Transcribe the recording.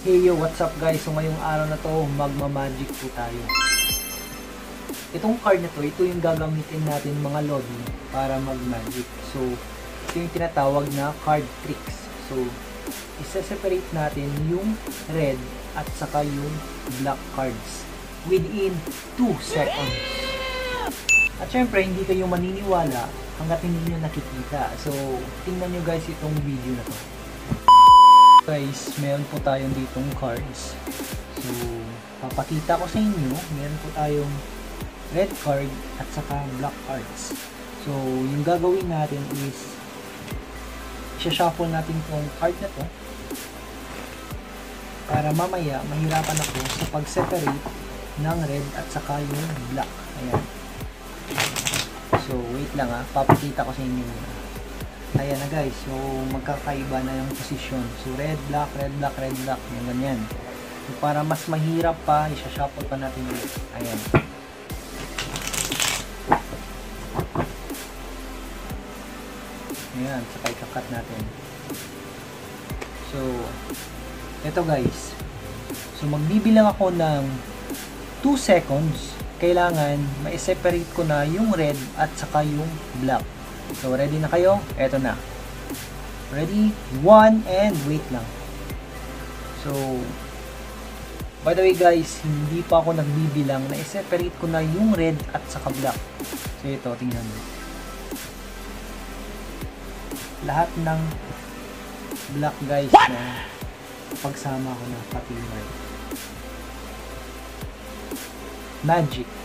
Hey yo, what's up guys? So ngayong araw na to, magma-magic po tayo. Itong card na to, ito yung gagamitin natin mga lodi para mag-magic. So, ito yung tinatawag na card tricks. So, isa-separate natin yung red at saka yung black cards within 2 seconds. At syempre, hindi kayo maniniwala hanggat hindi nyo nakikita. So, tingnan nyo guys itong video na to. Guys, meron po tayong ditong cards. So, papakita ko sa inyo, meron po tayong red card at saka black cards. So, yung gagawin natin is shuffle natin tong card na to para mamaya mahirapan ako sa pag-separate ng red at saka yung black. Ayan. So, wait lang ah. Papakita ko sa inyo muna. Ayan na guys. So, magkakaiba na yung posisyon. So, red, black, red, black, red, black. Yung ganyan. So, para mas mahirap pa, isa-shuffle pa natin ulit. Ayan. Ayan. Saka ikakat natin. So, eto guys. So, magbibilang ako ng 2 seconds kailangan ma-separate ko na yung red at saka yung black. So, ready na kayo? Eto na. Ready? One and wait lang. So, by the way guys, hindi pa ako nagbibilang na i-separate ko na yung red at saka black. So, ito, tingnan mo. Lahat ng black guys na pagsama ko na pati yung red. Magic.